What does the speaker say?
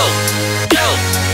yo, yo.